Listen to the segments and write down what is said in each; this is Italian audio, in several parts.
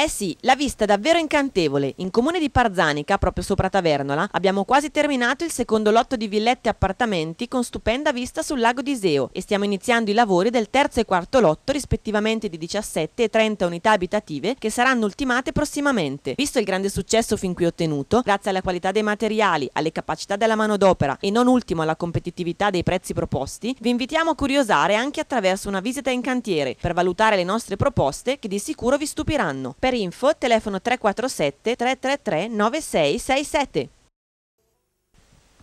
Eh sì, la vista è davvero incantevole. In comune di Parzanica, proprio sopra Tavernola, abbiamo quasi terminato il secondo lotto di villette e appartamenti con stupenda vista sul lago di Iseo e stiamo iniziando i lavori del terzo e quarto lotto rispettivamente di 17 e 30 unità abitative che saranno ultimate prossimamente. Visto il grande successo fin qui ottenuto, grazie alla qualità dei materiali, alle capacità della manodopera e non ultimo alla competitività dei prezzi proposti, vi invitiamo a curiosare anche attraverso una visita in cantiere per valutare le nostre proposte che di sicuro vi stupiranno. Per info telefono 347 333 9667.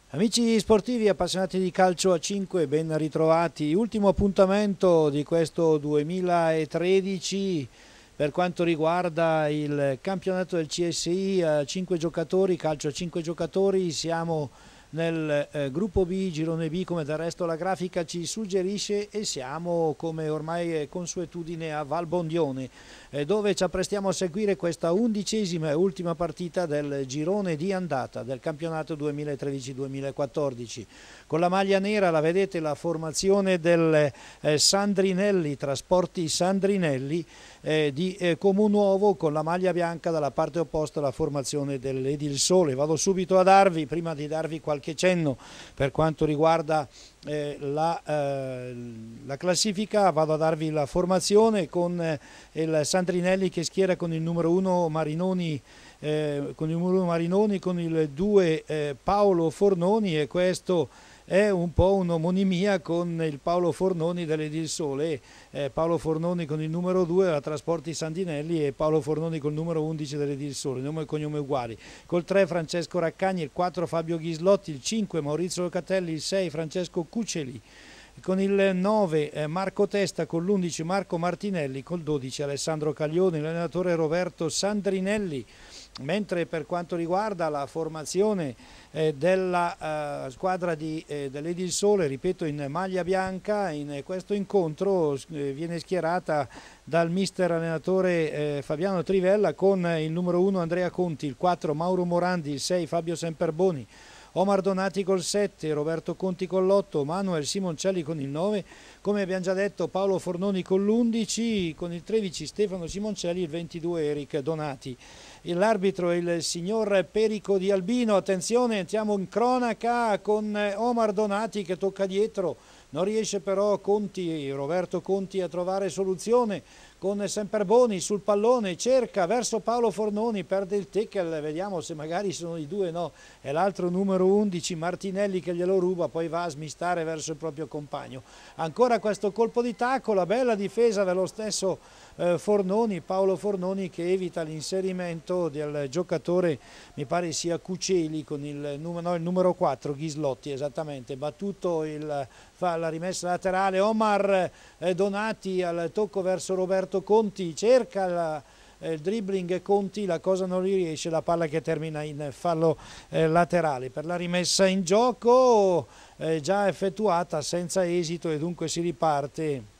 Amici sportivi appassionati di calcio a 5, ben ritrovati. Ultimo appuntamento di questo 2013 per quanto riguarda il campionato del CSI a 5 giocatori, calcio a 5 giocatori, siamo nel eh, gruppo B, girone B, come del resto la grafica ci suggerisce e siamo come ormai consuetudine a Valbondione eh, dove ci apprestiamo a seguire questa undicesima e ultima partita del girone di andata del campionato 2013-2014. Con la maglia nera la vedete la formazione del eh, Sandrinelli, Trasporti Sandrinelli eh, di eh, Comunuovo con la maglia bianca dalla parte opposta la formazione dell'Edil Sole. Vado subito a darvi, prima di darvi qualche cenno per quanto riguarda eh, la, eh, la, classifica, vado a darvi la formazione con eh, il Sandrinelli che schiera con il numero 1 Marinoni eh, con il numero 1 Marinoni, con il 2 eh, Paolo Fornoni e questo è un po' un'omonimia con il Paolo Fornoni dell'Edil Sole, eh, Paolo Fornoni con il numero 2 della Trasporti Sandinelli e Paolo Fornoni con il numero 11 dell'Edil Sole, nome e cognome uguali. Col 3 Francesco Raccagni, il 4 Fabio Ghislotti, il 5 Maurizio Locatelli, il 6 Francesco Cuceli, con il 9 eh, Marco Testa, con l'11 Marco Martinelli, col 12 Alessandro Caglioni, l'allenatore Roberto Sandrinelli, mentre per quanto riguarda la formazione eh, della eh, squadra di, eh, dell'Edil Sole, ripeto in maglia bianca, in questo incontro eh, viene schierata dal mister allenatore eh, Fabiano Trivella con il numero 1 Andrea Conti, il 4 Mauro Morandi, il 6 Fabio Semperboni, Omar Donati col 7, Roberto Conti con l'8, Manuel Simoncelli con il 9, come abbiamo già detto Paolo Fornoni con l'11, con il 13 Stefano Simoncelli, il 22 Eric Donati. L'arbitro il signor Perico di Albino, attenzione, entriamo in cronaca con Omar Donati che tocca dietro, non riesce però Conti, Roberto Conti a trovare soluzione con Semperboni sul pallone, cerca verso Paolo Fornoni, perde il tackle, vediamo se magari sono i due, no, è l'altro numero 11 Martinelli che glielo ruba, poi va a smistare verso il proprio compagno. Ancora questo colpo di tacco, la bella difesa dello stesso eh, Fornoni, Paolo Fornoni che evita l'inserimento del giocatore, mi pare sia Cuceli con il, no, il numero 4, Ghislotti esattamente, battuto il, fa la rimessa laterale, Omar eh, Donati al tocco verso Roberto Conti, cerca la, eh, il dribbling Conti, la cosa non gli riesce, la palla che termina in fallo eh, laterale. Per la rimessa in gioco eh, già effettuata senza esito e dunque si riparte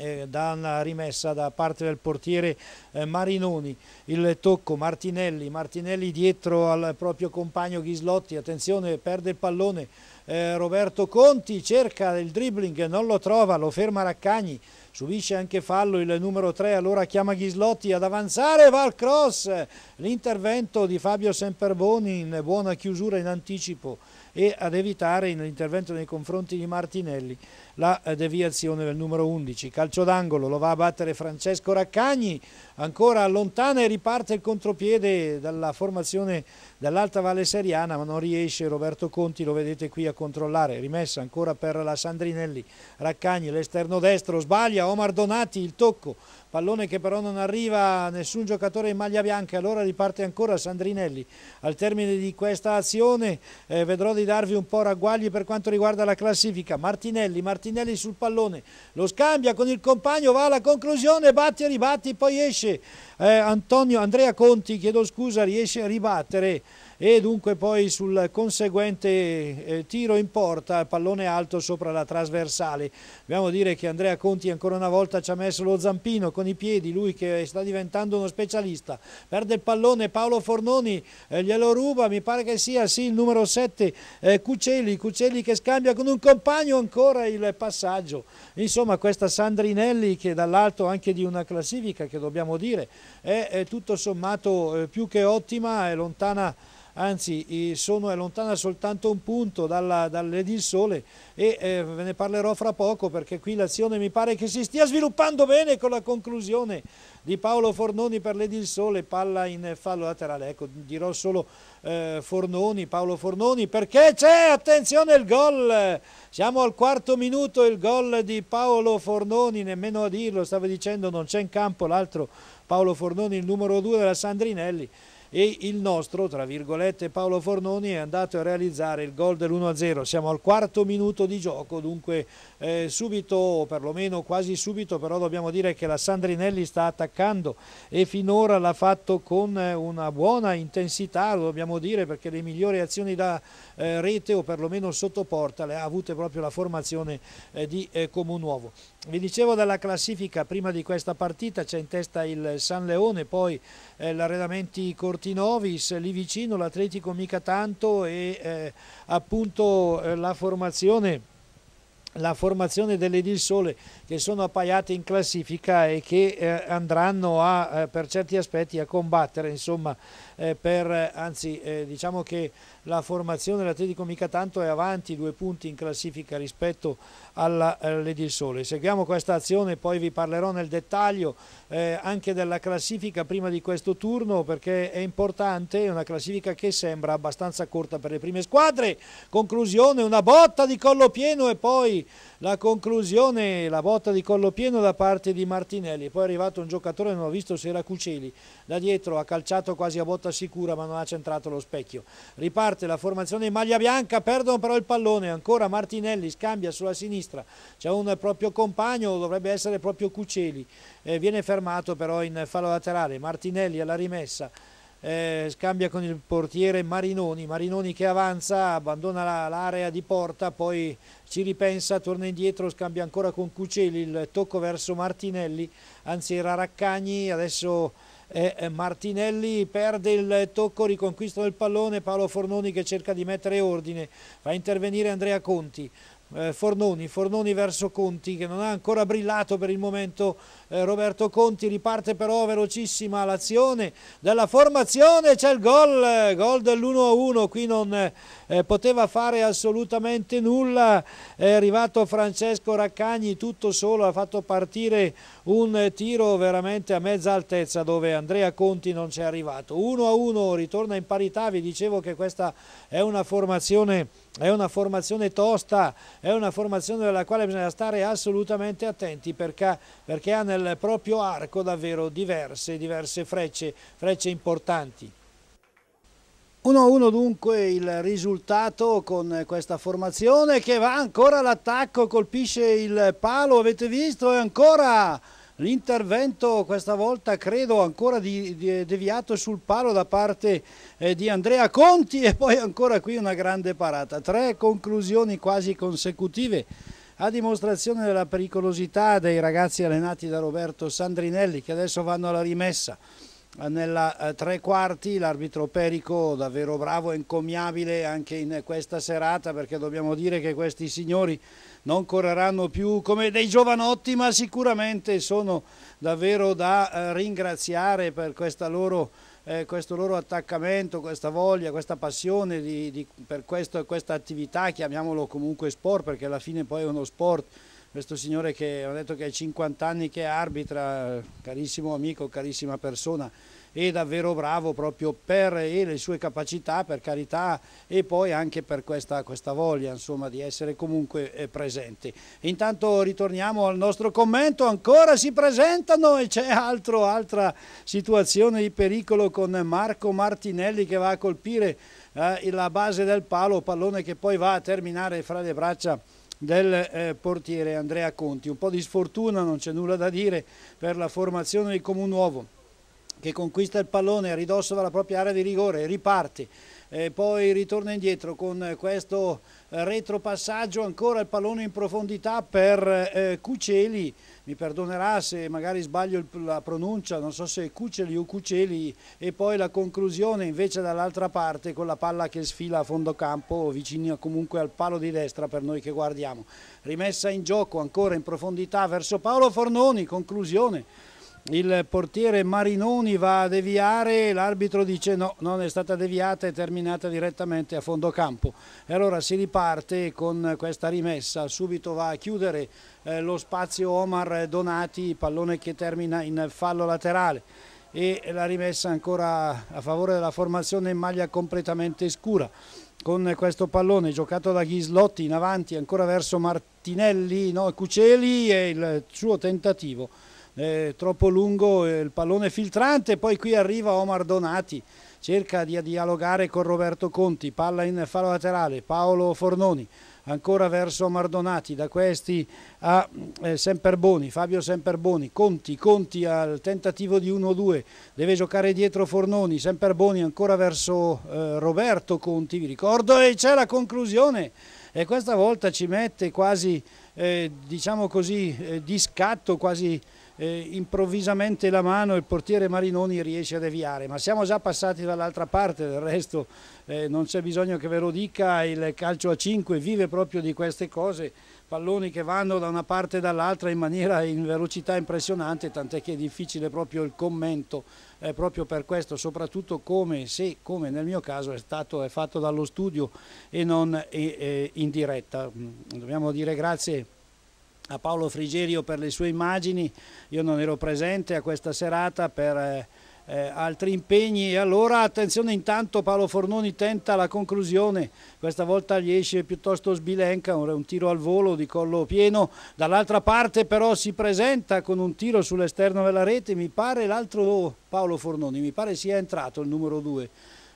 eh, da una rimessa da parte del portiere eh, Marinoni, il tocco Martinelli, Martinelli dietro al proprio compagno Ghislotti, attenzione perde il pallone, eh, Roberto Conti cerca il dribbling, non lo trova, lo ferma Raccagni, subisce anche fallo il numero 3, allora chiama Ghislotti ad avanzare, va al cross, l'intervento di Fabio Semperboni in buona chiusura in anticipo e ad evitare l'intervento nei confronti di Martinelli la eh, deviazione del numero 11. Calcio d'angolo, lo va a battere Francesco Raccagni, ancora allontana e riparte il contropiede dalla formazione dell'Alta Valle Seriana, ma non riesce Roberto Conti, lo vedete qui a controllare, rimessa ancora per la Sandrinelli, Raccagni, l'esterno destro, sbaglia, Omar Donati, il tocco, pallone che però non arriva nessun giocatore in maglia bianca, allora riparte ancora Sandrinelli. Al termine di questa azione eh, vedrò di darvi un po' ragguagli per quanto riguarda la classifica. Martinelli, Martinelli sul pallone, lo scambia con il compagno, va alla conclusione, batti e ribatti, poi esce eh, Antonio, Andrea Conti, chiedo scusa, riesce a ribattere e dunque poi sul conseguente eh, tiro in porta, pallone alto sopra la trasversale. Dobbiamo dire che Andrea Conti ancora una volta ci ha messo lo zampino con i piedi, lui che sta diventando uno specialista. Perde il pallone Paolo Fornoni, eh, glielo ruba, mi pare che sia sì il numero 7 eh, Cuccelli, Cuccelli che scambia con un compagno ancora il passaggio. Insomma questa Sandrinelli che dall'alto anche di una classifica che dobbiamo dire è, è tutto sommato eh, più che ottima, è lontana anzi sono, è lontana soltanto un punto dalla, dall'Edil Sole e eh, ve ne parlerò fra poco perché qui l'azione mi pare che si stia sviluppando bene con la conclusione di Paolo Fornoni per l'Edil Sole, palla in fallo laterale, ecco dirò solo eh, Fornoni, Paolo Fornoni perché c'è, attenzione il gol, siamo al quarto minuto, il gol di Paolo Fornoni, nemmeno a dirlo, stavo dicendo non c'è in campo l'altro Paolo Fornoni, il numero due della Sandrinelli e il nostro, tra virgolette, Paolo Fornoni è andato a realizzare il gol dell'1-0. Siamo al quarto minuto di gioco, dunque eh, subito, o perlomeno quasi subito, però dobbiamo dire che la Sandrinelli sta attaccando e finora l'ha fatto con una buona intensità, lo dobbiamo dire, perché le migliori azioni da eh, rete o perlomeno sotto porta le ha avute proprio la formazione eh, di eh, Comunuovo. Vi dicevo della classifica, prima di questa partita c'è in testa il San Leone, poi eh, l'Arredamenti Cortinovis, lì vicino l'Atletico mica tanto e eh, appunto eh, la formazione la formazione dell'Edil Sole che sono appaiate in classifica e che eh, andranno a, eh, per certi aspetti a combattere insomma per anzi eh, diciamo che la formazione dell'Atletico mica tanto è avanti due punti in classifica rispetto all'Edil Sole. Seguiamo questa azione poi vi parlerò nel dettaglio eh, anche della classifica prima di questo turno perché è importante è una classifica che sembra abbastanza corta per le prime squadre. Conclusione una botta di collo pieno e poi la conclusione, la botta di collo pieno da parte di Martinelli, poi è arrivato un giocatore, non ho visto se era Cuceli, da dietro ha calciato quasi a botta sicura ma non ha centrato lo specchio. Riparte la formazione in maglia bianca, perdono però il pallone, ancora Martinelli scambia sulla sinistra, c'è un proprio compagno, dovrebbe essere proprio Cuceli, eh, viene fermato però in fallo laterale, Martinelli alla rimessa. Eh, scambia con il portiere Marinoni, Marinoni che avanza, abbandona l'area di porta, poi ci ripensa, torna indietro, scambia ancora con Cuceli, il tocco verso Martinelli, anzi era Raccagni, adesso Martinelli perde il tocco, riconquista del pallone, Paolo Fornoni che cerca di mettere ordine, fa intervenire Andrea Conti, eh, Fornoni, Fornoni verso Conti che non ha ancora brillato per il momento eh, Roberto Conti, riparte però velocissima l'azione della formazione, c'è il gol, gol dell'1-1, qui non eh, poteva fare assolutamente nulla, è arrivato Francesco Raccagni tutto solo, ha fatto partire un tiro veramente a mezza altezza dove Andrea Conti non c'è arrivato. 1-1, ritorna in parità, vi dicevo che questa è una formazione è una formazione tosta, è una formazione della quale bisogna stare assolutamente attenti perché, perché ha nel proprio arco davvero diverse, diverse frecce, frecce importanti. 1-1 dunque il risultato con questa formazione che va ancora all'attacco, colpisce il palo, avete visto, e ancora l'intervento questa volta credo ancora di, di, deviato sul palo da parte eh, di Andrea Conti e poi ancora qui una grande parata. Tre conclusioni quasi consecutive a dimostrazione della pericolosità dei ragazzi allenati da Roberto Sandrinelli che adesso vanno alla rimessa nella eh, tre quarti l'arbitro Perico davvero bravo e encomiabile anche in questa serata perché dobbiamo dire che questi signori non correranno più come dei giovanotti ma sicuramente sono davvero da eh, ringraziare per loro, eh, questo loro attaccamento, questa voglia, questa passione di, di, per questo, questa attività, chiamiamolo comunque sport perché alla fine poi è uno sport questo signore che ho detto che ha 50 anni che arbitra, carissimo amico, carissima persona, è davvero bravo proprio per le sue capacità, per carità e poi anche per questa, questa voglia insomma, di essere comunque eh, presente. Intanto ritorniamo al nostro commento, ancora si presentano e c'è altra situazione di pericolo con Marco Martinelli che va a colpire eh, la base del palo, pallone che poi va a terminare fra le braccia del eh, portiere Andrea Conti. Un po' di sfortuna, non c'è nulla da dire per la formazione di Comunuovo che conquista il pallone a ridosso della propria area di rigore, riparte e poi ritorna indietro con questo retropassaggio, ancora il pallone in profondità per eh, Cuceli, mi perdonerà se magari sbaglio la pronuncia, non so se è Cuceli o Cuceli, e poi la conclusione invece dall'altra parte con la palla che sfila a fondo campo, vicino comunque al palo di destra per noi che guardiamo. Rimessa in gioco ancora in profondità verso Paolo Fornoni, conclusione il portiere Marinoni va a deviare, l'arbitro dice no, non è stata deviata, è terminata direttamente a fondo campo. E allora si riparte con questa rimessa, subito va a chiudere eh, lo spazio Omar Donati, pallone che termina in fallo laterale. E la rimessa ancora a favore della formazione in maglia completamente scura. Con questo pallone giocato da Ghislotti in avanti ancora verso Martinelli, no, Cuceli e il suo tentativo eh, troppo lungo il pallone filtrante, poi qui arriva Omar Donati, cerca di dialogare con Roberto Conti, palla in fallo laterale, Paolo Fornoni, ancora verso Omar Donati, da questi a eh, Semperboni, Fabio Semperboni, Conti, Conti al tentativo di 1-2, deve giocare dietro Fornoni, Semperboni ancora verso eh, Roberto Conti, vi ricordo, e c'è la conclusione e questa volta ci mette quasi, eh, diciamo così, eh, di scatto, quasi eh, improvvisamente la mano il portiere Marinoni riesce a deviare, ma siamo già passati dall'altra parte, del resto eh, non c'è bisogno che ve lo dica, il calcio a 5 vive proprio di queste cose, palloni che vanno da una parte e dall'altra in maniera in velocità impressionante, tant'è che è difficile proprio il commento eh, proprio per questo, soprattutto come se, come nel mio caso, è stato è fatto dallo studio e non eh, in diretta. Dobbiamo dire grazie a Paolo Frigerio per le sue immagini, io non ero presente a questa serata per eh, eh, altri impegni. E allora attenzione intanto Paolo Fornoni tenta la conclusione, questa volta gli esce piuttosto sbilenca, un tiro al volo di collo pieno, dall'altra parte però si presenta con un tiro sull'esterno della rete, mi pare l'altro Paolo Fornoni, mi pare sia entrato il numero 2.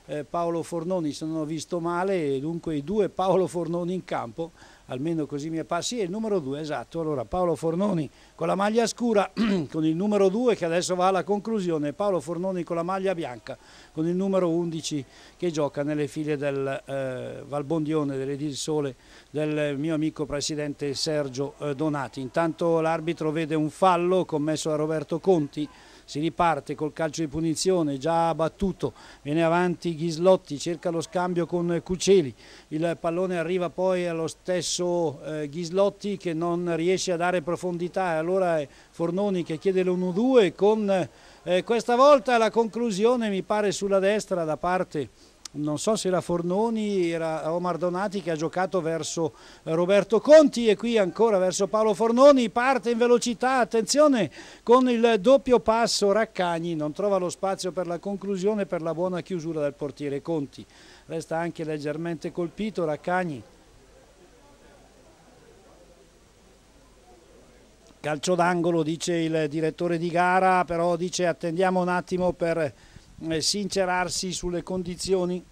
Eh, Paolo Fornoni se non ho visto male, dunque i due Paolo Fornoni in campo almeno così mi è passato, sì, il numero 2, esatto, allora Paolo Fornoni con la maglia scura, con il numero 2 che adesso va alla conclusione, Paolo Fornoni con la maglia bianca, con il numero 11 che gioca nelle file del eh, Valbondione, dell'Edil Sole, del mio amico presidente Sergio eh, Donati. Intanto l'arbitro vede un fallo commesso da Roberto Conti, si riparte col calcio di punizione già battuto, viene avanti Ghislotti, cerca lo scambio con Cuceli, il pallone arriva poi allo stesso eh, Ghislotti che non riesce a dare profondità e allora è Fornoni che chiede l'1-2 con eh, questa volta la conclusione mi pare sulla destra da parte non so se era Fornoni, era Omar Donati che ha giocato verso Roberto Conti e qui ancora verso Paolo Fornoni, parte in velocità, attenzione con il doppio passo Raccagni, non trova lo spazio per la conclusione per la buona chiusura del portiere Conti, resta anche leggermente colpito Raccagni. Calcio d'angolo dice il direttore di gara, però dice attendiamo un attimo per eh, sincerarsi sulle condizioni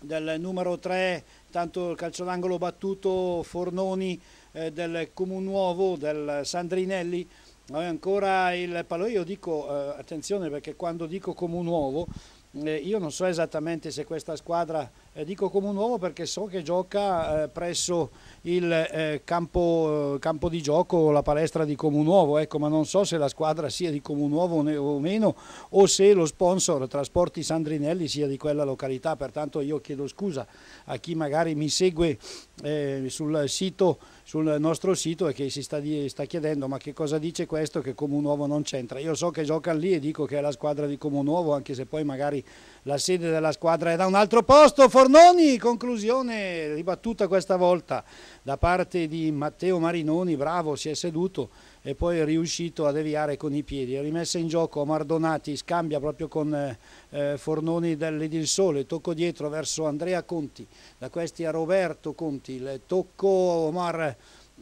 del numero 3, tanto il calcio d'angolo battuto Fornoni eh, del Comunuovo, del Sandrinelli, Noi ancora il pallone, io dico eh, attenzione perché quando dico Comunuovo eh, io non so esattamente se questa squadra, eh, dico Comunuovo perché so che gioca eh, presso il eh, campo, campo, di gioco, la palestra di Comunuovo, ecco, ma non so se la squadra sia di Comunuovo o meno o se lo sponsor Trasporti Sandrinelli sia di quella località, pertanto io chiedo scusa a chi magari mi segue eh, sul sito sul nostro sito e che si sta, sta, chiedendo ma che cosa dice questo che Comunuovo non c'entra. Io so che giocano lì e dico che è la squadra di Comunuovo anche se poi magari la sede della squadra è da un altro posto. Fornoni, conclusione ribattuta questa volta da parte di Matteo Marinoni, bravo, si è seduto e poi è riuscito a deviare con i piedi. Rimessa in gioco Mardonati, scambia proprio con eh, eh Fornoni dell'Edil Sole, tocco dietro verso Andrea Conti, da questi a Roberto Conti, il tocco Omar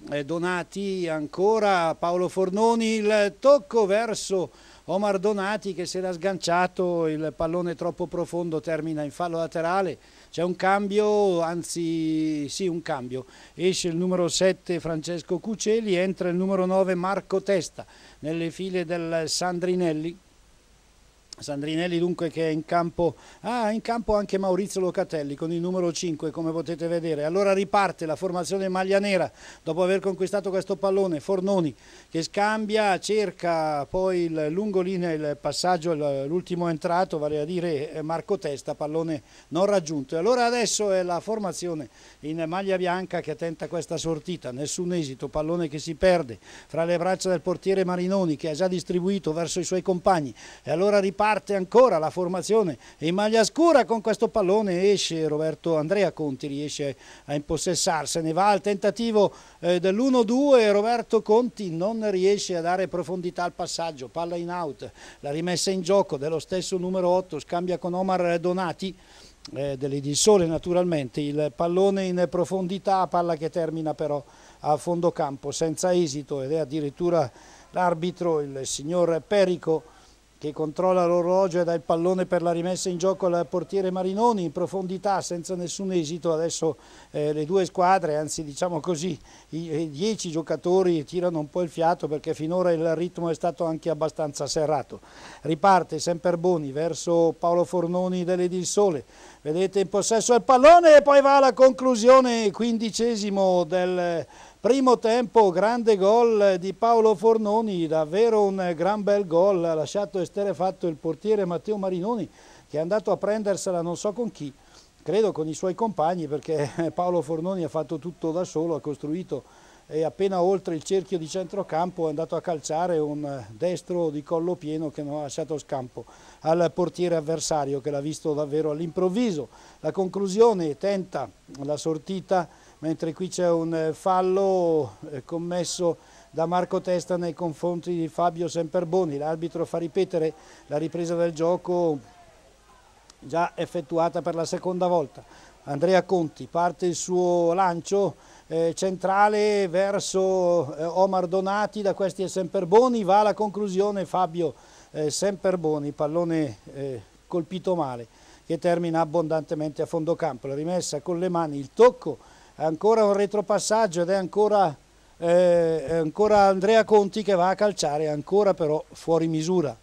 eh, Donati, ancora Paolo Fornoni, il tocco verso Omar Donati che si era sganciato, il pallone troppo profondo termina in fallo laterale, c'è un cambio, anzi sì un cambio, esce il numero 7 Francesco Cuceli, entra il numero 9 Marco Testa nelle file del Sandrinelli Sandrinelli dunque che è in campo, ah, in campo anche Maurizio Locatelli con il numero 5 come potete vedere. Allora riparte la formazione maglia nera dopo aver conquistato questo pallone, Fornoni che scambia, cerca poi il lungo linea, il passaggio, l'ultimo entrato, vale a dire eh, Marco Testa, pallone non raggiunto. E allora adesso è la formazione in maglia bianca che tenta questa sortita, nessun esito, pallone che si perde fra le braccia del portiere Marinoni che ha già distribuito verso i suoi compagni e allora riparte parte ancora la formazione in maglia scura. Con questo pallone esce Roberto Andrea Conti riesce a impossessarsene. Va al tentativo eh, dell'1-2 Roberto Conti non riesce a dare profondità al passaggio. Palla in out. La rimessa in gioco dello stesso numero 8 scambia con Omar Donati eh, dell'Edil Sole naturalmente. Il pallone in profondità palla che termina però a fondo campo senza esito. Ed è addirittura l'arbitro il signor Perico che controlla l'orologio e dà il pallone per la rimessa in gioco al portiere Marinoni in profondità senza nessun esito. Adesso eh, le due squadre, anzi diciamo così, i, i, dieci giocatori tirano un po' il fiato perché finora il ritmo è stato anche abbastanza serrato. Riparte Semperboni verso Paolo Fornoni dell'Edil Sole. Vedete in possesso del pallone e poi va alla conclusione quindicesimo del Primo tempo, grande gol di Paolo Fornoni, davvero un gran bel gol, ha lasciato esterefatto il portiere Matteo Marinoni che è andato a prendersela non so con chi, credo con i suoi compagni perché Paolo Fornoni ha fatto tutto da solo, ha costruito e appena oltre il cerchio di centrocampo è andato a calciare un destro di collo pieno che non ha lasciato scampo al portiere avversario che l'ha visto davvero all'improvviso. La conclusione tenta la sortita mentre qui c'è un eh, fallo eh, commesso da Marco Testa nei confronti di Fabio Semperboni. L'arbitro fa ripetere la ripresa del gioco già effettuata per la seconda volta. Andrea Conti parte il suo lancio eh, centrale verso eh, Omar Donati, da questi è Semperboni, va alla conclusione Fabio eh, Semperboni, pallone eh, colpito male che termina abbondantemente a fondo campo. La rimessa con le mani, il tocco ancora un retropassaggio ed è ancora, eh, è ancora Andrea Conti che va a calciare, ancora però fuori misura.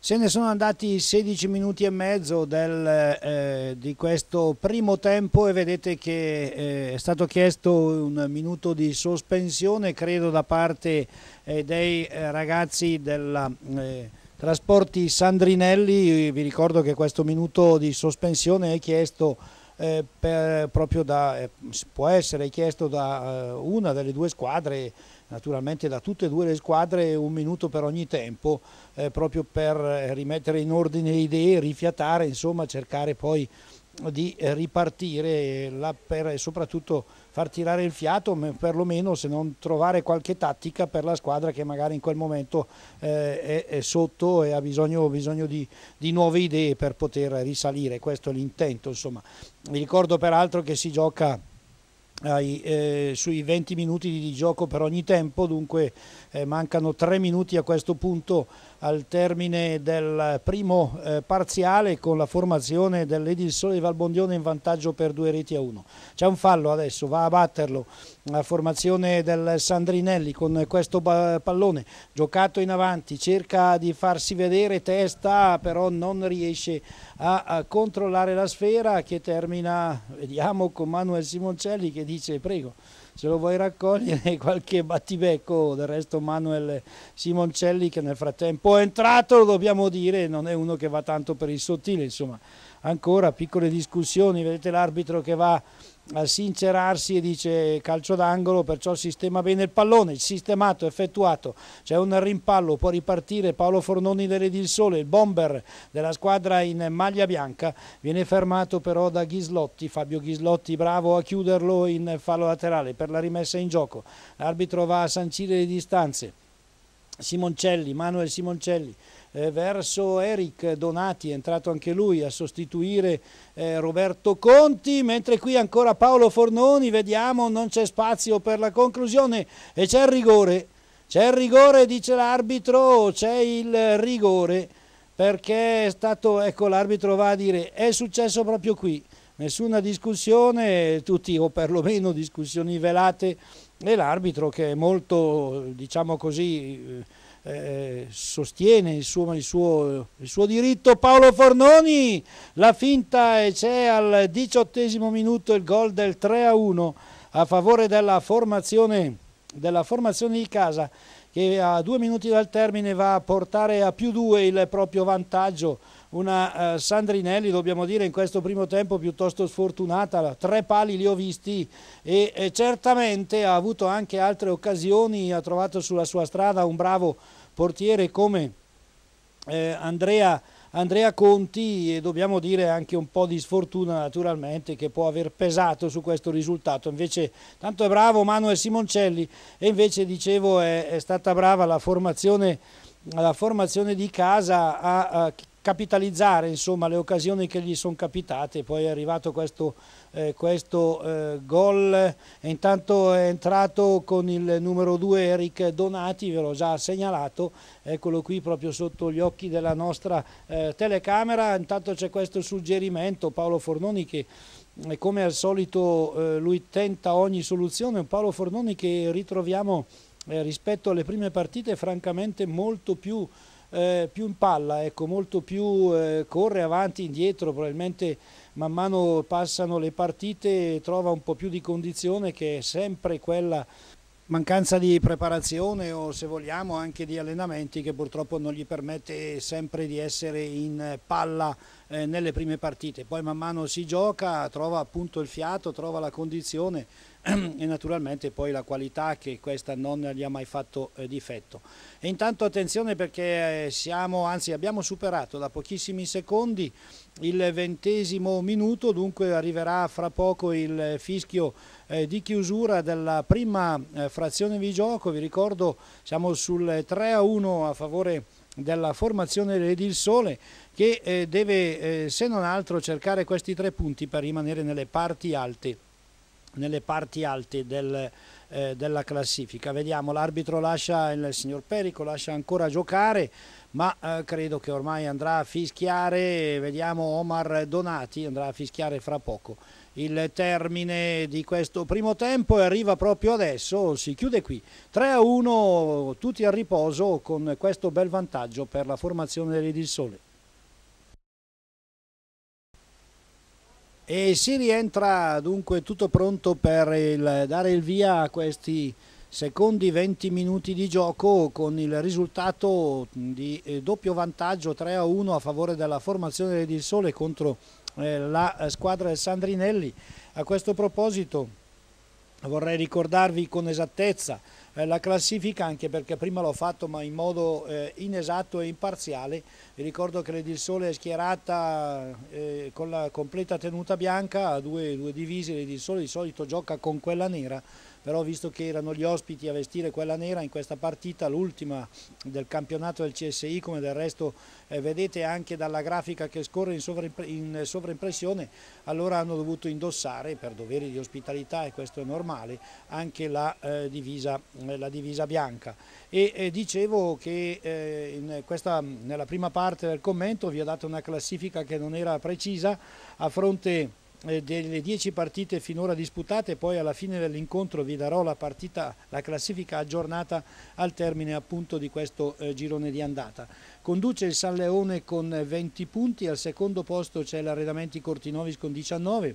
Se ne sono andati 16 minuti e mezzo del, eh, di questo primo tempo e vedete che eh, è stato chiesto un minuto di sospensione, credo da parte eh, dei eh, ragazzi della eh, Trasporti Sandrinelli. Vi ricordo che questo minuto di sospensione è chiesto eh, per, proprio da, eh, può essere chiesto da eh, una delle due squadre, naturalmente da tutte e due le squadre, un minuto per ogni tempo, eh, proprio per rimettere in ordine le idee, rifiatare, insomma cercare poi di ripartire per, e soprattutto far tirare il fiato, perlomeno se non trovare qualche tattica per la squadra che magari in quel momento eh, è, è, sotto e ha bisogno, bisogno di, di, nuove idee per poter risalire, questo è l'intento. Insomma. Vi ricordo peraltro che si gioca ai, eh, sui 20 minuti di gioco per ogni tempo, dunque eh, mancano 3 minuti a questo punto al termine del primo eh, parziale con la formazione dell'Edilsole di Valbondione in vantaggio per due reti a uno. C'è un fallo adesso, va a batterlo la formazione del Sandrinelli con questo pallone giocato in avanti, cerca di farsi vedere testa però non riesce a, a controllare la sfera che termina, vediamo con Manuel Simoncelli che dice prego se lo vuoi raccogliere qualche battibecco del resto Manuel Simoncelli che nel frattempo è entrato lo dobbiamo dire non è uno che va tanto per il sottile insomma ancora piccole discussioni vedete l'arbitro che va a sincerarsi e dice calcio d'angolo, perciò sistema bene il pallone, il sistemato, effettuato, c'è un rimpallo, può ripartire Paolo Fornoni dell'Edil Sole, il bomber della squadra in maglia bianca, viene fermato però da Ghislotti, Fabio Ghislotti bravo a chiuderlo in fallo laterale per la rimessa in gioco, l'arbitro va a sancire le distanze, Simoncelli, Manuel Simoncelli, verso Eric Donati, è entrato anche lui a sostituire eh, Roberto Conti, mentre qui ancora Paolo Fornoni, vediamo non c'è spazio per la conclusione e c'è il rigore, c'è il rigore dice l'arbitro, c'è il rigore perché è stato, ecco l'arbitro va a dire è successo proprio qui, nessuna discussione, tutti o perlomeno discussioni velate e l'arbitro che è molto, diciamo così, eh, sostiene il suo, il, suo, il suo, diritto. Paolo Fornoni, la finta e c'è al diciottesimo minuto il gol del 3 a 1 a favore della formazione, della formazione di casa che a due minuti dal termine va a portare a più due il proprio vantaggio. Una uh, Sandrinelli, dobbiamo dire, in questo primo tempo piuttosto sfortunata, tre pali li ho visti e, e certamente ha avuto anche altre occasioni, ha trovato sulla sua strada un bravo portiere come eh, Andrea, Andrea Conti e dobbiamo dire anche un po' di sfortuna naturalmente che può aver pesato su questo risultato. Invece tanto è bravo Manuel Simoncelli e invece dicevo è, è stata brava la formazione, la formazione di casa a, a capitalizzare insomma, le occasioni che gli sono capitate, poi è arrivato questo, eh, questo eh, gol. E intanto è entrato con il numero 2 Eric Donati, ve l'ho già segnalato, eccolo qui proprio sotto gli occhi della nostra eh, telecamera, intanto c'è questo suggerimento, Paolo Fornoni che eh, come al solito eh, lui tenta ogni soluzione, un Paolo Fornoni che ritroviamo eh, rispetto alle prime partite francamente molto più eh, più in palla, ecco, molto più eh, corre avanti, indietro, probabilmente man mano passano le partite trova un po' più di condizione che è sempre quella mancanza di preparazione o se vogliamo anche di allenamenti che purtroppo non gli permette sempre di essere in palla eh, nelle prime partite. Poi man mano si gioca, trova appunto il fiato, trova la condizione e naturalmente poi la qualità che questa non gli ha mai fatto eh, difetto. E intanto attenzione perché eh, siamo, anzi abbiamo superato da pochissimi secondi il ventesimo minuto, dunque arriverà fra poco il fischio eh, di chiusura della prima eh, frazione di gioco, vi ricordo siamo sul 3 a 1 a favore della formazione del Sole che eh, deve eh, se non altro cercare questi tre punti per rimanere nelle parti alte nelle parti alte del, eh, della classifica. Vediamo, l'arbitro lascia, il signor Perico lascia ancora giocare, ma eh, credo che ormai andrà a fischiare, vediamo Omar Donati, andrà a fischiare fra poco. Il termine di questo primo tempo arriva proprio adesso, si chiude qui. 3 a 1, tutti a riposo con questo bel vantaggio per la formazione del Sole. E si rientra dunque tutto pronto per il, dare il via a questi secondi 20 minuti di gioco con il risultato di eh, doppio vantaggio 3 a 1 a favore della formazione del Sole contro eh, la squadra del Sandrinelli. A questo proposito vorrei ricordarvi con esattezza eh, la classifica anche perché prima l'ho fatto ma in modo eh, inesatto e imparziale. Vi ricordo che l'Edil Sole è schierata eh, con la completa tenuta bianca, ha due, due divise, l'Edil Sole di solito gioca con quella nera però visto che erano gli ospiti a vestire quella nera in questa partita, l'ultima del campionato del CSI, come del resto eh, vedete anche dalla grafica che scorre in, sovrimpre in, sovraimpressione, allora hanno dovuto indossare per doveri di ospitalità, e questo è normale, anche la, eh, divisa, eh, la divisa, bianca. E eh, dicevo che eh, questa, nella prima parte del commento vi ho dato una classifica che non era precisa a fronte eh, delle 10 partite finora disputate, poi alla fine dell'incontro vi darò la, partita, la classifica aggiornata al termine appunto di questo eh, girone di andata. Conduce il San Leone con 20 punti, al secondo posto c'è l'Arredamenti Cortinovis con 19,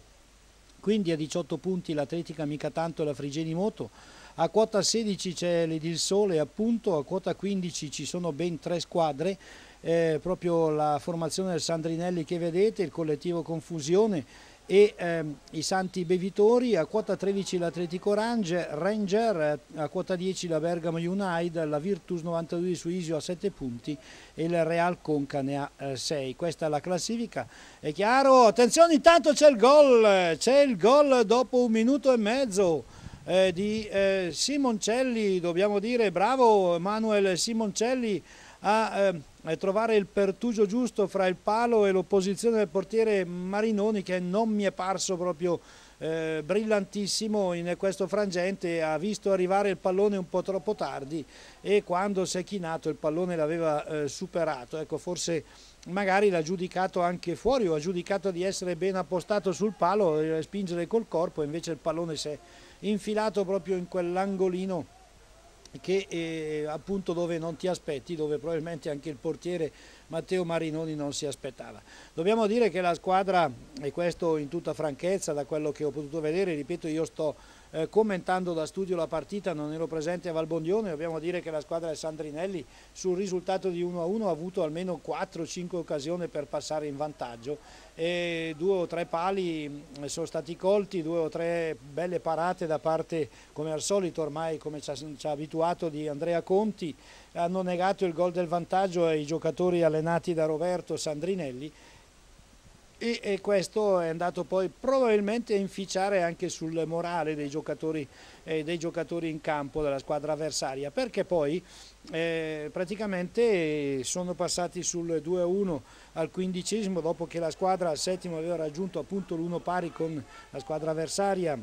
quindi a 18 punti l'Atletica mica tanto e la Frigeni Moto, a quota 16 c'è l'Edil Sole appunto, a quota 15 ci sono ben tre squadre, eh, proprio la formazione del Sandrinelli che vedete, il collettivo Confusione, e ehm, i Santi Bevitori, a quota 13 l'Atletico Ranger, Ranger, a quota 10 la Bergamo United, la Virtus 92 di Suisio a 7 punti e il Real Conca ne ha eh, 6. Questa è la classifica, è chiaro? Attenzione, intanto c'è il gol, c'è il gol dopo un minuto e mezzo. Eh, di eh, Simoncelli, dobbiamo dire bravo Manuel Simoncelli a eh, trovare il pertugio giusto fra il palo e l'opposizione del portiere Marinoni che non mi è parso proprio eh, brillantissimo in questo frangente, ha visto arrivare il pallone un po' troppo tardi e quando si è chinato il pallone l'aveva eh, superato, ecco forse magari l'ha giudicato anche fuori o ha giudicato di essere ben appostato sul palo e spingere col corpo, invece il pallone si è infilato proprio in quell'angolino che eh, appunto dove non ti aspetti, dove probabilmente anche il portiere Matteo Marinoni non si aspettava. Dobbiamo dire che la squadra, e questo in tutta franchezza da quello che ho potuto vedere, ripeto io sto eh, commentando da studio la partita, non ero presente a Valbondione, dobbiamo dire che la squadra del Sandrinelli sul risultato di 1-1 ha avuto almeno 4-5 occasioni per passare in vantaggio. E due o tre pali mm, sono stati colti, due o tre belle parate da parte, come al solito ormai, come ci ha, ci ha abituato di Andrea Conti, hanno negato il gol del vantaggio ai giocatori allenati da Roberto Sandrinelli e, e, questo è andato poi probabilmente a inficiare anche sul morale dei giocatori, eh, dei giocatori in campo della squadra avversaria perché poi eh, praticamente sono passati sul 2-1 al quindicesimo dopo che la squadra al settimo aveva raggiunto appunto l'uno pari con la squadra avversaria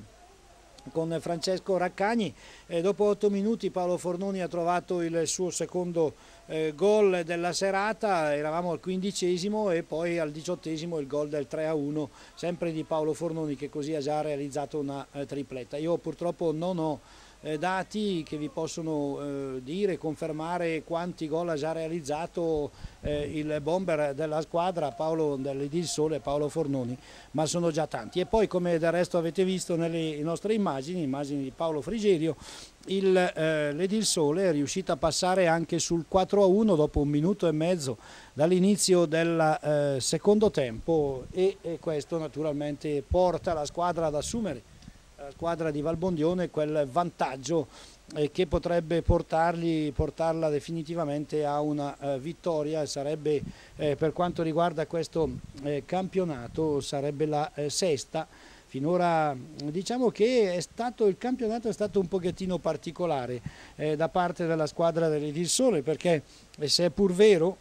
con Francesco Raccagni. Eh, dopo otto minuti Paolo Fornoni ha trovato il suo secondo eh, gol della serata, eravamo al quindicesimo e poi al diciottesimo il gol del 3-1, sempre di Paolo Fornoni che così ha già realizzato una eh, tripletta. Io purtroppo non ho dati che vi possono eh, dire, confermare quanti gol ha già realizzato eh, il bomber della squadra, Paolo dell'Edil Sole e Paolo Fornoni, ma sono già tanti. E poi come del resto avete visto nelle nostre immagini, immagini di Paolo Frigerio, eh, l'Edil Sole è riuscito a passare anche sul 4-1 dopo un minuto e mezzo dall'inizio del eh, secondo tempo e questo naturalmente porta la squadra ad assumere la squadra di Valbondione quel vantaggio eh, che potrebbe portarli, portarla definitivamente a una eh, vittoria, sarebbe eh, per quanto riguarda questo eh, campionato sarebbe la eh, sesta. Finora diciamo che è stato, il campionato è stato un pochettino particolare eh, da parte della squadra dell'Edil Sole perché se è pur vero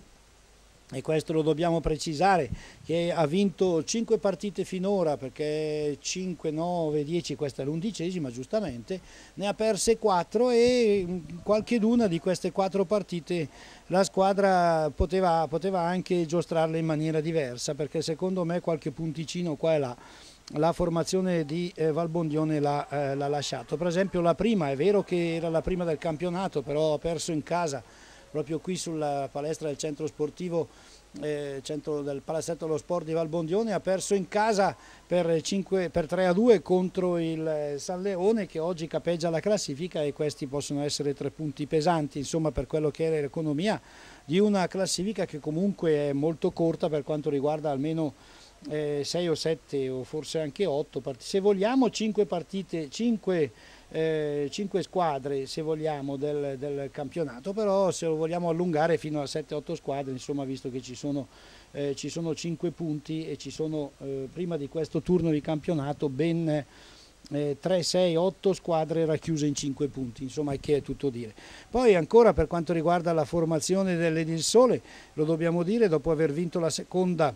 e questo lo dobbiamo precisare, che ha vinto 5 partite finora perché 5, 9, 10, questa è l'undicesima giustamente, ne ha perse 4 e qualche d'una di queste 4 partite la squadra poteva, poteva anche giostrarle in maniera diversa perché secondo me qualche punticino qua e là la formazione di eh, Valbondione l'ha eh, lasciato. Per esempio la prima, è vero che era la prima del campionato, però ha perso in casa proprio qui sulla palestra del centro sportivo eh, centro del palazzetto dello sport di Valbondione ha perso in casa per, 5, per 3 a 2 contro il San Leone che oggi capeggia la classifica e questi possono essere tre punti pesanti insomma per quello che è l'economia di una classifica che comunque è molto corta per quanto riguarda almeno eh, 6 o 7 o forse anche 8 partite. Se vogliamo 5 partite 5 eh, 5 squadre se vogliamo del, del, campionato, però se lo vogliamo allungare fino a 7-8 squadre, insomma visto che ci sono, eh, ci sono 5 punti e ci sono eh, prima di questo turno di campionato ben... 3, 6, 8 squadre racchiuse in 5 punti, insomma che è tutto dire. Poi ancora per quanto riguarda la formazione dell'Edil Sole, lo dobbiamo dire, dopo aver vinto la seconda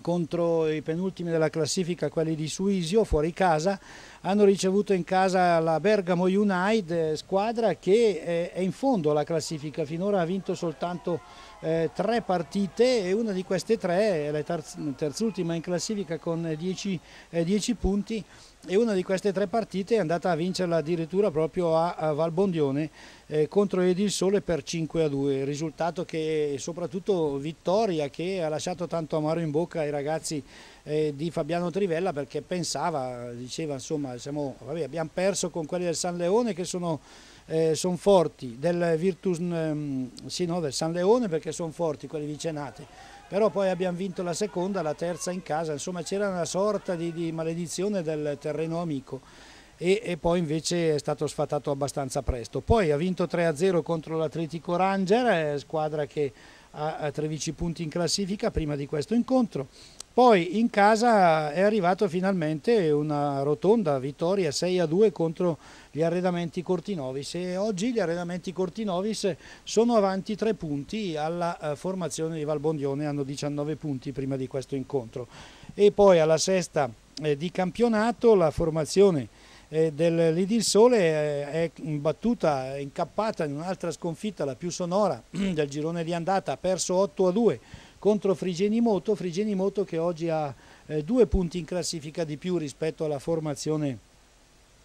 contro i penultimi della classifica, quelli di Suisio, fuori casa, hanno ricevuto in casa la Bergamo United, squadra che è in fondo alla classifica, finora ha vinto soltanto eh, tre partite e una di queste tre è la terzultima in classifica con 10 eh, punti e una di queste tre partite è andata a vincerla addirittura proprio a, Valbondione eh, contro Edil Sole per 5 a 2, risultato che soprattutto vittoria che ha lasciato tanto amaro in bocca ai ragazzi eh, di Fabiano Trivella perché pensava, diceva insomma siamo, vabbè, abbiamo perso con quelli del San Leone che sono eh, son forti, del Virtus, ehm, sì, no, del San Leone perché sono forti quelli vicenati, però poi abbiamo vinto la seconda, la terza in casa, insomma c'era una sorta di, di maledizione del terreno amico. E, e, poi invece è stato sfatato abbastanza presto. Poi ha vinto 3-0 contro l'Atletico Ranger, squadra che ha 13 punti in classifica prima di questo incontro. Poi in casa è arrivato finalmente una rotonda vittoria 6-2 contro gli arredamenti Cortinovis e oggi gli arredamenti Cortinovis sono avanti 3 punti alla eh, formazione di Valbondione, hanno 19 punti prima di questo incontro. E poi alla sesta eh, di campionato la formazione eh, del Lidil Sole è battuta, incappata in un'altra sconfitta, la più sonora del girone di andata, ha perso 8 a 2 contro Frigeni Moto, Frigeni Moto che oggi ha eh, due punti in classifica di più rispetto alla formazione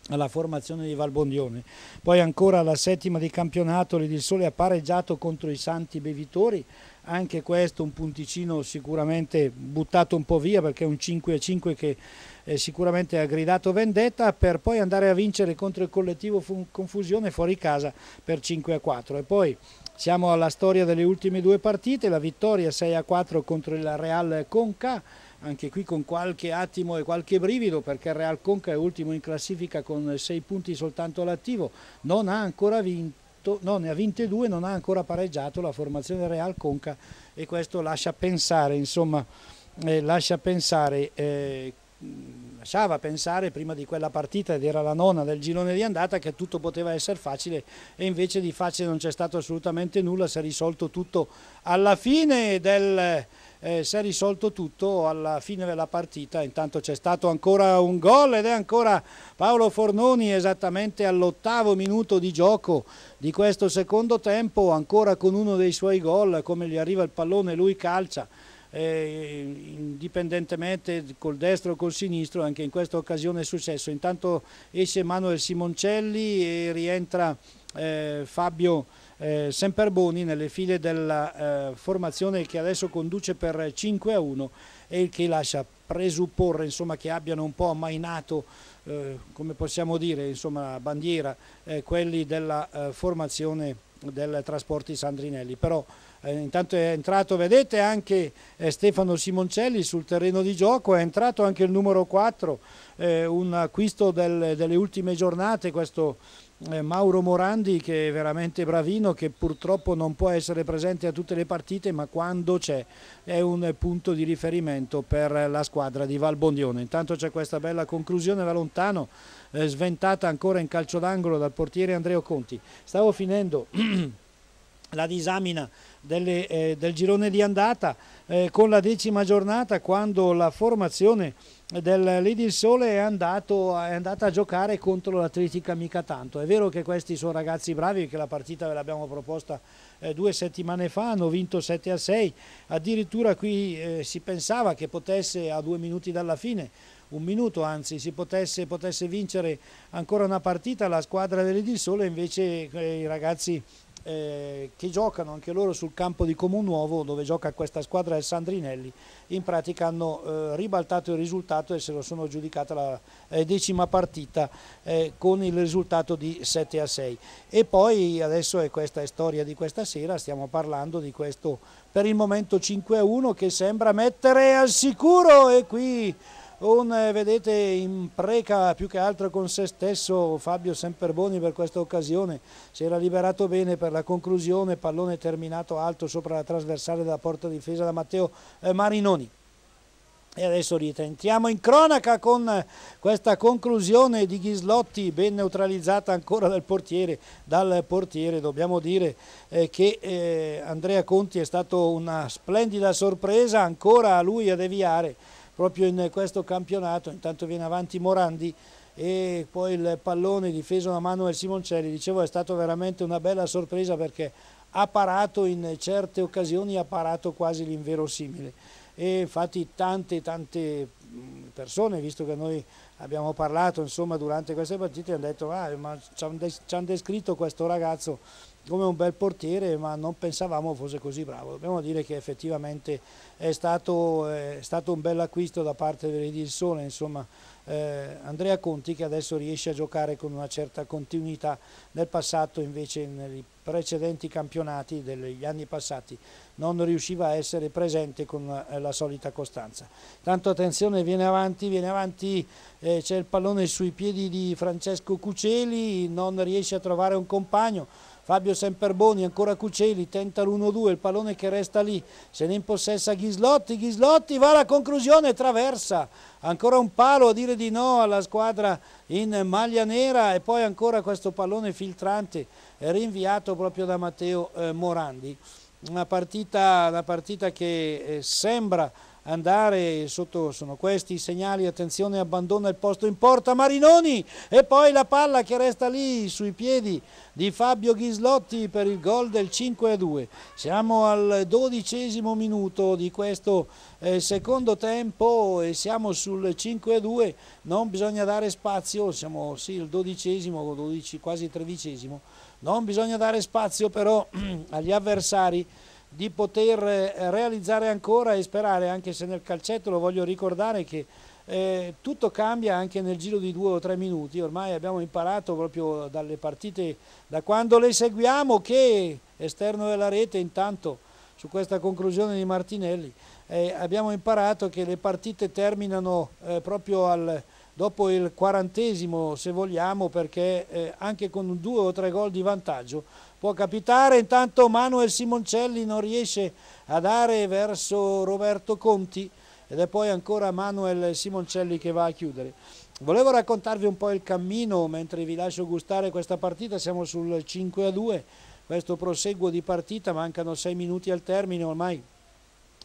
alla formazione di Valbondione. Poi ancora la settima di campionato, l'Idil Sole ha pareggiato contro i Santi Bevitori, anche questo un punticino sicuramente buttato un po' via perché è un 5 a 5 che eh, sicuramente ha gridato vendetta per poi andare a vincere contro il collettivo Confusione fuori casa per 5 a 4 e poi siamo alla storia delle ultime due partite, la vittoria 6 a 4 contro il Real Conca anche qui con qualche attimo e qualche brivido perché il Real Conca è ultimo in classifica con 6 punti soltanto all'attivo, non ha ancora vinto, no, ne ha vinte due, non ha ancora pareggiato la formazione Real Conca e questo lascia pensare, insomma, eh, lascia pensare eh, lasciava pensare prima di quella partita ed era la nona del girone di andata che tutto poteva essere facile e invece di facile non c'è stato assolutamente nulla, si è risolto tutto alla fine del, eh, si è risolto tutto alla fine della partita, intanto c'è stato ancora un gol ed è ancora Paolo Fornoni esattamente all'ottavo minuto di gioco di questo secondo tempo, ancora con uno dei suoi gol, come gli arriva il pallone lui calcia. Eh, indipendentemente col destro o col sinistro, anche in questa occasione è successo. Intanto esce Manuel Simoncelli e rientra eh, Fabio eh, Semperboni nelle file della eh, formazione che adesso conduce per 5 a 1 e che lascia presupporre insomma, che abbiano un po' ammainato eh, come possiamo dire insomma, bandiera eh, quelli della eh, formazione del Trasporti Sandrinelli però eh, intanto è entrato vedete anche Stefano Simoncelli sul terreno di gioco è entrato anche il numero 4 un acquisto del, delle ultime giornate questo eh, Mauro Morandi che è veramente bravino, che purtroppo non può essere presente a tutte le partite, ma quando c'è è un punto di riferimento per la squadra di Valbondione. Intanto c'è questa bella conclusione da lontano, eh, sventata ancora in calcio d'angolo dal portiere Andrea Conti. Stavo finendo la disamina delle, eh, del girone di andata eh, con la decima giornata quando la formazione del il Sole è, andato, è andata a giocare contro l'Atletica mica tanto. È vero che questi sono ragazzi bravi, che la partita ve l'abbiamo proposta eh, due settimane fa, hanno vinto 7 a 6, addirittura qui eh, si pensava che potesse a due minuti dalla fine un minuto anzi si potesse, potesse vincere ancora una partita la squadra del Sole invece eh, i ragazzi eh, che giocano anche loro sul campo di Comunuovo dove gioca questa squadra del Sandrinelli in pratica hanno eh, ribaltato il risultato e se lo sono giudicata la eh, decima partita eh, con il risultato di 7 a 6 e poi adesso è questa storia di questa sera stiamo parlando di questo per il momento 5 a 1 che sembra mettere al sicuro e qui un, eh, vedete, impreca più che altro con se stesso Fabio Semperboni per questa occasione, si era liberato bene per la conclusione, pallone terminato alto sopra la trasversale della porta difesa da Matteo eh, Marinoni. E adesso rientriamo in cronaca con questa conclusione di Ghislotti ben neutralizzata ancora dal portiere. Dal portiere dobbiamo dire eh, che eh, Andrea Conti è stato una splendida sorpresa, ancora a lui a deviare proprio in questo campionato, intanto viene avanti Morandi e poi il pallone difeso da Manuel Simoncelli, dicevo è stata veramente una bella sorpresa perché ha parato in certe occasioni, ha parato quasi l'inverosimile. E infatti tante tante persone, visto che noi abbiamo parlato insomma, durante queste partite, hanno detto ah, ma ci hanno descritto questo ragazzo come un bel portiere ma non pensavamo fosse così bravo. Dobbiamo dire che effettivamente è stato, è stato un bel acquisto da parte del Sole, insomma eh, Andrea Conti che adesso riesce a giocare con una certa continuità, nel passato invece nei precedenti campionati degli anni passati non riusciva a essere presente con eh, la solita costanza. Tanto attenzione, viene avanti, viene avanti, eh, c'è il pallone sui piedi di Francesco Cuceli, non riesce a trovare un compagno, Fabio Semperboni, ancora Cuceli, tenta l'1-2, il pallone che resta lì, se ne impossessa Ghislotti, Ghislotti va alla conclusione, traversa, ancora un palo a dire di no alla squadra in maglia nera e poi ancora questo pallone filtrante rinviato proprio da Matteo eh, Morandi. Una partita, una partita che eh, sembra andare sotto, sono questi i segnali, attenzione abbandona il posto in porta Marinoni e poi la palla che resta lì sui piedi di Fabio Ghislotti per il gol del 5-2. Siamo al dodicesimo minuto di questo eh, secondo tempo e siamo sul 5-2, non bisogna dare spazio, siamo sì il dodicesimo, 12, quasi tredicesimo, non bisogna dare spazio però agli avversari di poter eh, realizzare ancora e sperare, anche se nel calcetto lo voglio ricordare che eh, tutto cambia anche nel giro di due o tre minuti, ormai abbiamo imparato proprio dalle partite, da quando le seguiamo, che esterno della rete intanto su questa conclusione di Martinelli, eh, abbiamo imparato che le partite terminano eh, proprio al, dopo il quarantesimo se vogliamo perché eh, anche con due o tre gol di vantaggio può capitare, intanto Manuel Simoncelli non riesce a dare verso Roberto Conti ed è poi ancora Manuel Simoncelli che va a chiudere. Volevo raccontarvi un po' il cammino mentre vi lascio gustare questa partita, siamo sul 5 a 2, questo proseguo di partita, mancano 6 minuti al termine ormai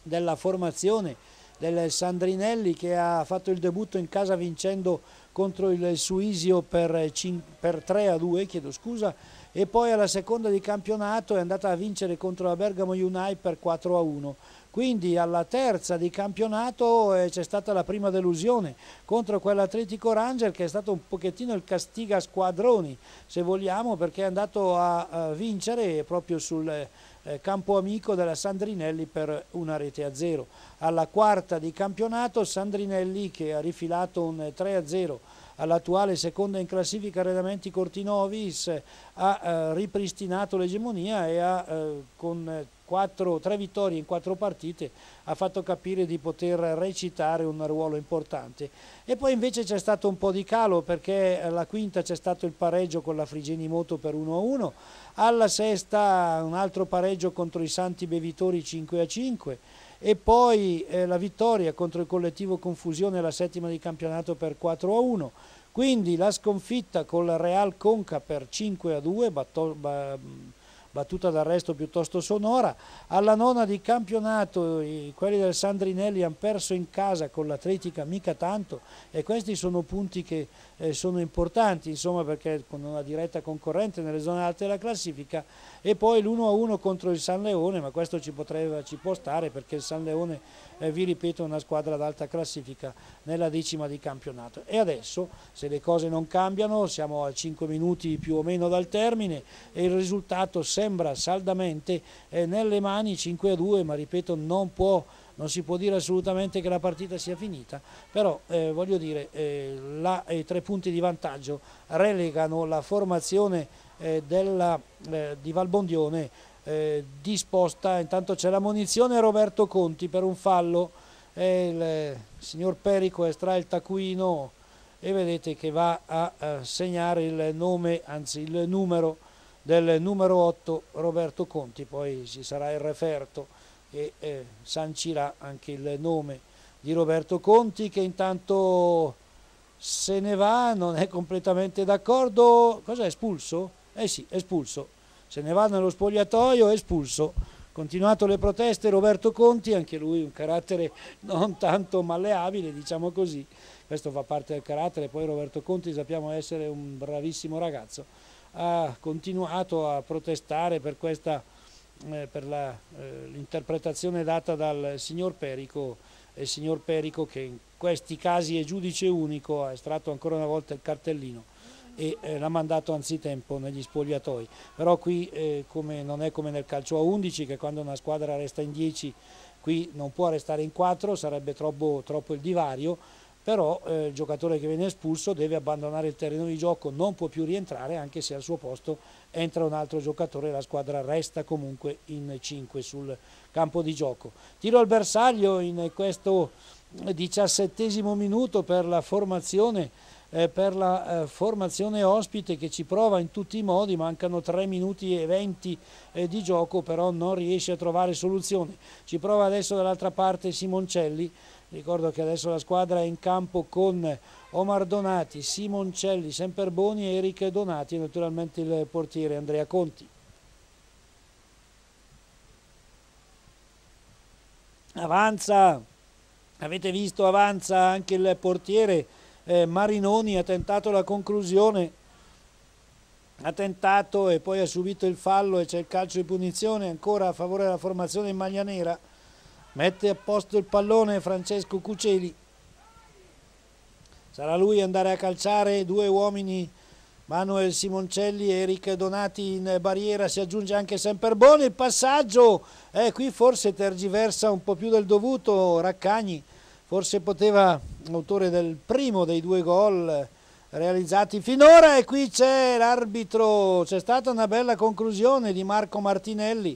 della formazione del Sandrinelli che ha fatto il debutto in casa vincendo contro il Suisio per, 5, per 3 a 2, chiedo scusa, e poi alla seconda di campionato è andata a vincere contro la Bergamo United per 4 a 1. Quindi alla terza di campionato eh, c'è stata la prima delusione contro quell'Atletico Ranger che è stato un pochettino il castiga squadroni se vogliamo perché è andato a, vincere proprio sul eh, campo amico della Sandrinelli per una rete a zero. Alla quarta di campionato Sandrinelli che ha rifilato un 3 a 0 all'attuale seconda in classifica Arredamenti Cortinovis ha eh, ripristinato l'egemonia e ha eh, con quattro, tre vittorie in quattro partite ha fatto capire di poter recitare un ruolo importante. E poi invece c'è stato un po' di calo perché alla quinta c'è stato il pareggio con la Frigeni Moto per 1-1, alla sesta un altro pareggio contro i Santi Bevitori 5-5 e poi eh, la vittoria contro il collettivo Confusione alla settima di campionato per 4 a 1. Quindi la sconfitta con la Real Conca per 5 a 2, batto, ba, battuta d'arresto piuttosto sonora. Alla nona di campionato i, quelli del Sandrinelli hanno perso in casa con l'Atletica mica tanto e questi sono punti che eh, sono importanti insomma perché con una diretta concorrente nelle zone alte della classifica e poi l'1-1 contro il San Leone ma questo ci, potrebbe, ci può stare perché il San Leone eh, vi ripeto è una squadra d'alta classifica nella decima di campionato. E adesso se le cose non cambiano siamo a 5 minuti più o meno dal termine e il risultato sembra saldamente eh, nelle mani 5-2 ma ripeto non può non si può dire assolutamente che la partita sia finita, però eh, voglio dire, eh, la, i tre punti di vantaggio relegano la formazione eh, della, eh, di Valbondione eh, disposta, intanto c'è la munizione Roberto Conti per un fallo, il signor Perico estrae il taccuino e vedete che va a, a segnare il nome, anzi il numero del numero 8 Roberto Conti, poi ci sarà il referto e eh, sancirà anche il nome di Roberto Conti che intanto se ne va, non è completamente d'accordo, cosa è espulso? Eh sì, espulso, se ne va nello spogliatoio, espulso. Continuato le proteste, Roberto Conti, anche lui un carattere non tanto malleabile, diciamo così, questo fa parte del carattere, poi Roberto Conti sappiamo essere un bravissimo ragazzo, ha continuato a protestare per questa eh, per l'interpretazione eh, data dal signor Perico, il signor Perico che in questi casi è giudice unico, ha estratto ancora una volta il cartellino e eh, l'ha mandato anzitempo negli spogliatoi. Però qui eh, come, non è come nel calcio a 11 che quando una squadra resta in 10 qui non può restare in 4, sarebbe troppo, troppo il divario, però eh, il giocatore che viene espulso deve abbandonare il terreno di gioco, non può più rientrare anche se al suo posto entra un altro giocatore la squadra resta comunque in 5 sul campo di gioco. Tiro al bersaglio in questo diciassettesimo minuto per la formazione eh, per la eh, formazione ospite che ci prova in tutti i modi, mancano 3 minuti e 20 eh, di gioco, però non riesce a trovare soluzione. Ci prova adesso dall'altra parte Simoncelli, ricordo che adesso la squadra è in campo con Omar Donati, Simoncelli, Semperboni, Eric Donati e naturalmente il portiere Andrea Conti. Avanza! Avete visto avanza anche il portiere eh, Marinoni ha tentato la conclusione. Ha tentato e poi ha subito il fallo e c'è il calcio di punizione ancora a favore della formazione in maglia nera mette a posto il pallone Francesco Cuceli. Sarà lui andare a calciare due uomini Manuel Simoncelli e Eric Donati in barriera si aggiunge anche Semperboni il passaggio eh, qui forse tergiversa un po' più del dovuto Raccagni forse poteva autore del primo dei due gol realizzati finora e qui c'è l'arbitro, c'è stata una bella conclusione di Marco Martinelli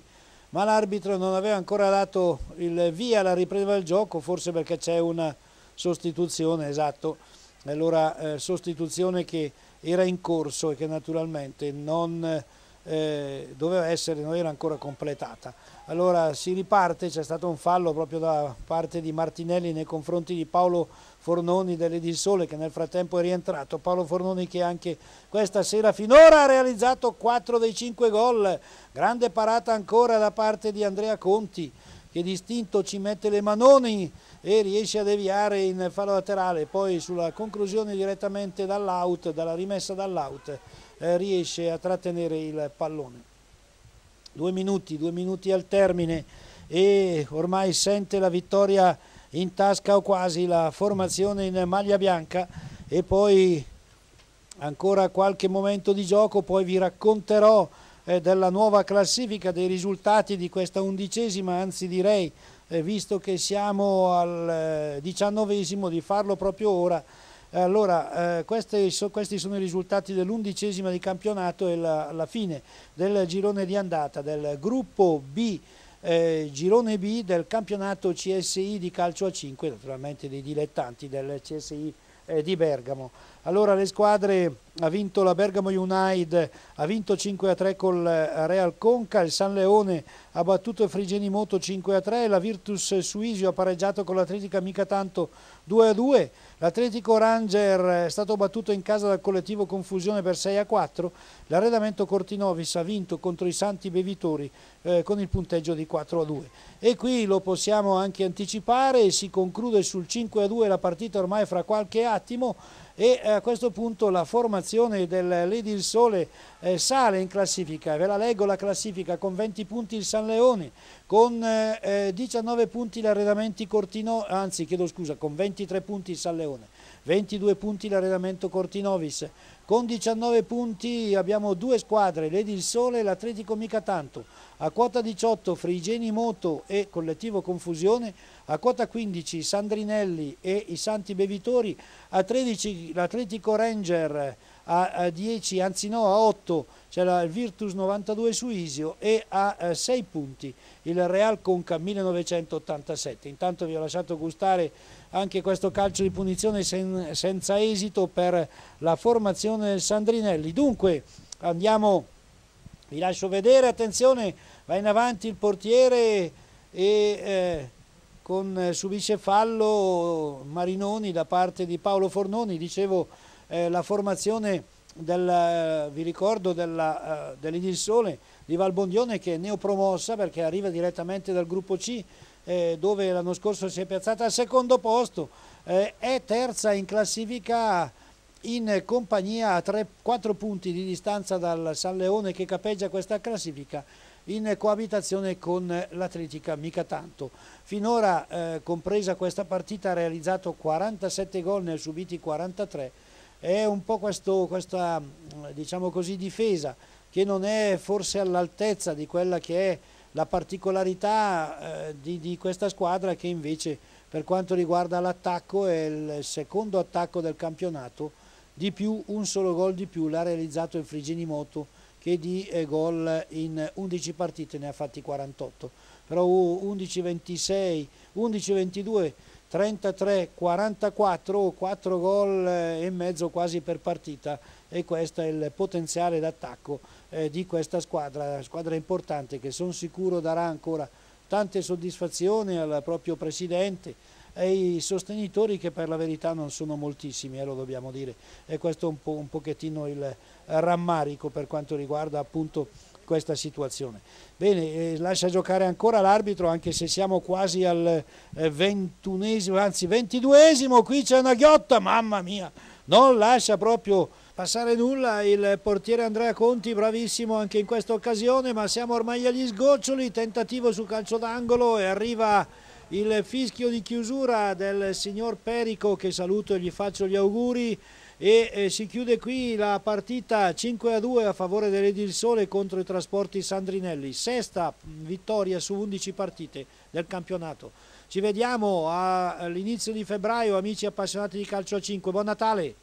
ma l'arbitro non aveva ancora dato il via alla ripresa del gioco, forse perché c'è una sostituzione, esatto, allora eh, sostituzione che era in corso e che naturalmente non eh, doveva essere, non era ancora completata. Allora si riparte, c'è stato un fallo proprio da parte di Martinelli nei confronti di Paolo Fornoni dell'Edil Sole che nel frattempo è rientrato. Paolo Fornoni che anche questa sera finora ha realizzato 4 dei 5 gol. Grande parata ancora da parte di Andrea Conti che distinto ci mette le manoni e riesce a deviare in fallo laterale. Poi sulla conclusione direttamente dall'out, dalla rimessa dall'out, eh, riesce a trattenere il pallone. Due minuti, due minuti al termine e ormai sente la vittoria in tasca o quasi la formazione in maglia bianca e poi ancora qualche momento di gioco, poi vi racconterò eh, della nuova classifica, dei risultati di questa undicesima, anzi direi, eh, visto che siamo al diciannovesimo, di farlo proprio ora, allora, eh, questi, so, questi, sono i risultati dell'undicesima di campionato e la, la, fine del girone di andata del gruppo B, eh, girone B del campionato CSI di calcio a 5, naturalmente dei dilettanti del CSI eh, di Bergamo. Allora le squadre ha vinto la Bergamo United, ha vinto 5-3 col eh, Real Conca, il San Leone ha battuto il Frigeni Moto 5-3, la Virtus Suisio ha pareggiato con l'Atletica Mica Tanto 2-2, l'Atletico Ranger è stato battuto in casa dal collettivo Confusione per 6-4, l'arredamento Cortinovis ha vinto contro i Santi Bevitori eh, con il punteggio di 4-2 e qui lo possiamo anche anticipare, si conclude sul 5-2 la partita ormai fra qualche attimo e a questo punto la formazione del Lady il Sole eh, sale in classifica, ve la leggo la classifica. Con 20 punti il San Leone, con eh, 19 punti l'arredamento Cortino, anzi chiedo scusa, con 23 punti il San Leone, 22 punti l'arredamento Cortinovis, con 19 punti abbiamo due squadre, Lady il Sole e l'Atletico Mica Tanto, a quota 18 Frigeni Moto e Collettivo Confusione, a quota 15 Sandrinelli e i Santi Bevitori, a 13 l'Atletico Ranger, a 10, anzi no, a 8 c'è il Virtus 92 su Isio e a 6 eh, punti il Real Conca 1987. Intanto vi ho lasciato gustare anche questo calcio di punizione sen, senza esito per la formazione del Sandrinelli. Dunque andiamo, vi lascio vedere, attenzione, va in avanti il portiere e... Eh, con eh, subisce fallo Marinoni da parte di Paolo Fornoni, dicevo eh, la formazione del, vi ricordo della, uh, dell'Idil Sole di Valbondione che è neopromossa perché arriva direttamente dal gruppo C eh, dove l'anno scorso si è piazzata al secondo posto, eh, è terza in classifica in compagnia a 4 punti di distanza dal San Leone che capeggia questa classifica in coabitazione con l'Atletica mica tanto. Finora, eh, compresa questa partita, ha realizzato 47 gol, ne ha subiti 43. È un po' questo, questa diciamo così, difesa che non è forse all'altezza di quella che è la particolarità eh, di, di questa squadra che invece per quanto riguarda l'attacco è il secondo attacco del campionato, di più un solo gol di più l'ha realizzato il Frigini Moto che di eh, gol in 11 partite ne ha fatti 48, però 11-26, 11-22, 33, 44, 4 gol e mezzo quasi per partita e questo è il potenziale d'attacco eh, di questa squadra, squadra importante che sono sicuro darà ancora tante soddisfazioni al proprio presidente e i sostenitori che per la verità non sono moltissimi, eh, lo dobbiamo dire, e questo è un, po', un pochettino il rammarico per quanto riguarda appunto questa situazione. Bene, eh, lascia giocare ancora l'arbitro anche se siamo quasi al eh, ventunesimo, anzi ventiduesimo, qui c'è una ghiotta, mamma mia, non lascia proprio passare nulla il portiere Andrea Conti, bravissimo anche in questa occasione, ma siamo ormai agli sgoccioli, tentativo su calcio d'angolo e arriva il fischio di chiusura del signor Perico che saluto e gli faccio gli auguri e eh, si chiude qui la partita 5 a 2 a favore dell'Edil Sole contro i trasporti Sandrinelli, sesta vittoria su 11 partite del campionato. Ci vediamo all'inizio di febbraio amici appassionati di calcio a 5, buon Natale!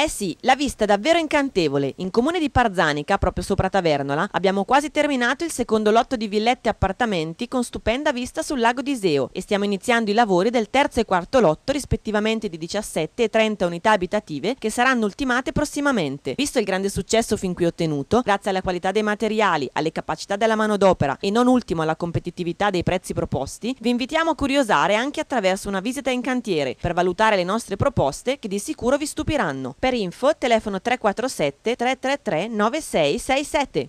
Eh sì, la vista è davvero incantevole. In comune di Parzanica, proprio sopra Tavernola, abbiamo quasi terminato il secondo lotto di villette e appartamenti con stupenda vista sul lago di Iseo e stiamo iniziando i lavori del terzo e quarto lotto rispettivamente di 17 e 30 unità abitative che saranno ultimate prossimamente. Visto il grande successo fin qui ottenuto, grazie alla qualità dei materiali, alle capacità della manodopera e non ultimo alla competitività dei prezzi proposti, vi invitiamo a curiosare anche attraverso una visita in cantiere per valutare le nostre proposte che di sicuro vi stupiranno. Per info telefono 347 333 9667.